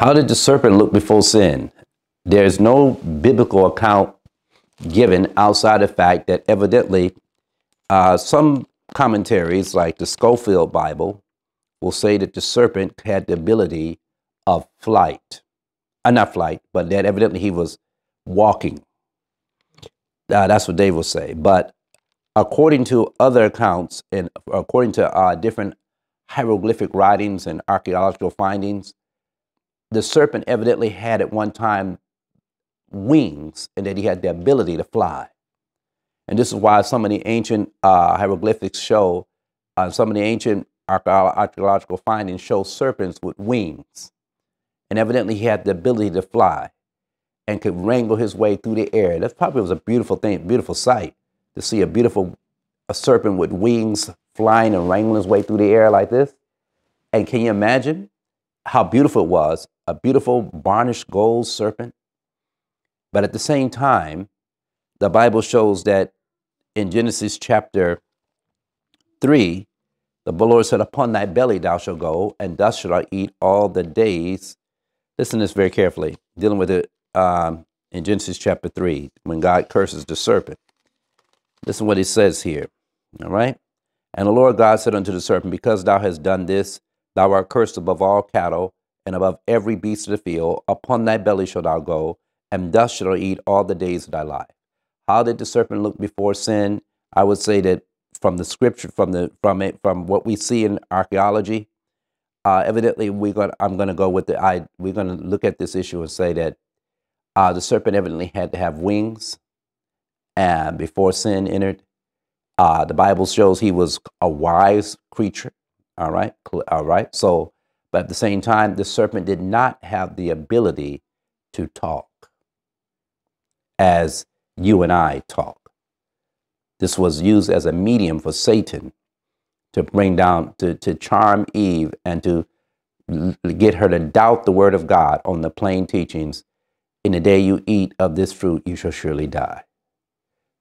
How did the serpent look before sin? There's no biblical account given outside the fact that evidently uh, some commentaries, like the Scofield Bible, will say that the serpent had the ability of flight. Uh, not flight, but that evidently he was walking. Uh, that's what they will say. But according to other accounts and according to uh, different hieroglyphic writings and archaeological findings, the serpent evidently had at one time wings and that he had the ability to fly. And this is why some of the ancient uh, hieroglyphics show, uh, some of the ancient archaeological findings show serpents with wings. And evidently he had the ability to fly and could wrangle his way through the air. That probably was a beautiful thing, beautiful sight to see a beautiful a serpent with wings flying and wrangling his way through the air like this. And can you imagine how beautiful it was? A beautiful varnished gold serpent. But at the same time, the Bible shows that in Genesis chapter 3, the Lord said, Upon thy belly thou shalt go, and thus shalt thou eat all the days. Listen to this very carefully, dealing with it um, in Genesis chapter 3, when God curses the serpent. Listen what he says here. All right? And the Lord God said unto the serpent, Because thou hast done this, thou art cursed above all cattle and above every beast of the field. Upon thy belly shalt thou go, and dust shalt thou eat all the days of thy life. How did the serpent look before sin? I would say that from the scripture, from the from it, from what we see in archaeology, uh, evidently we got. I'm going to go with the. I we're going to look at this issue and say that uh, the serpent evidently had to have wings, and before sin entered, uh, the Bible shows he was a wise creature. All right, all right. So, but at the same time, the serpent did not have the ability to talk as you and I talk. This was used as a medium for Satan to bring down, to, to charm Eve and to get her to doubt the word of God on the plain teachings. In the day you eat of this fruit, you shall surely die.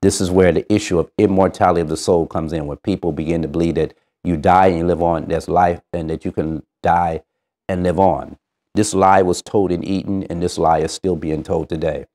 This is where the issue of immortality of the soul comes in, where people begin to believe that you die and you live on, there's life, and that you can die and live on. This lie was told in Eden, and this lie is still being told today.